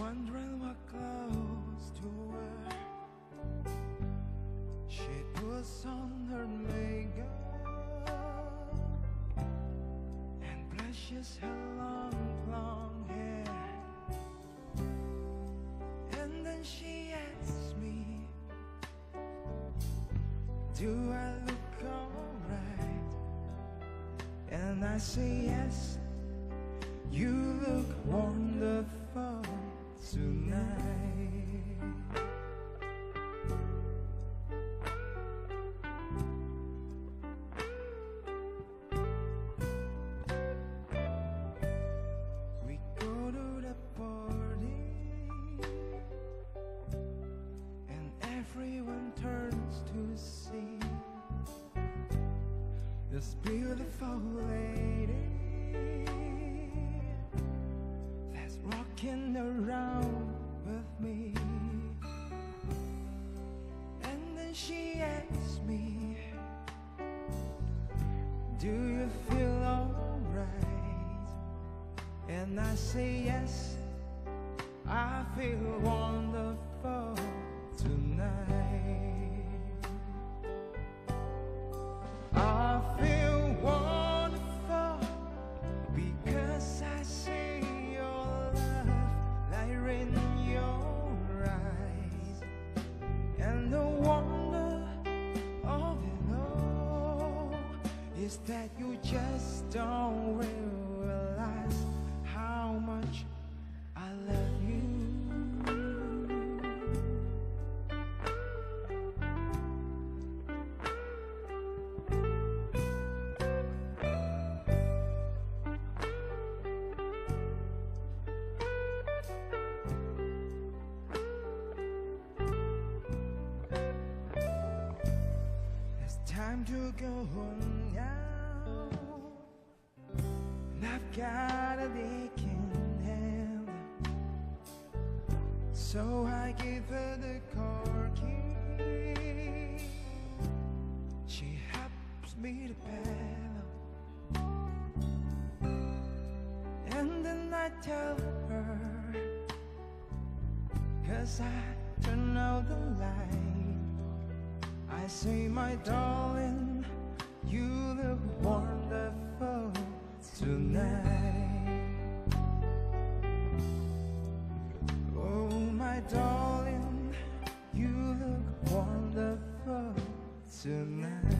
wondering what clothes to wear. She puts on her makeup and brushes her long, long hair. And then she asks me, Do I look alright? And I say yes. You look wonderful rocking around with me. And then she asks me, Do you feel alright? And I say yes, I feel wonderful is that you just don't realize how much I love you. It's time to go home And I've got a aching hand. So I give her the car key. She helps me to pedal. And then I tell her, cause I turn out the light. I say, my darling, you look wonderful tonight. Oh, my darling, you look wonderful tonight.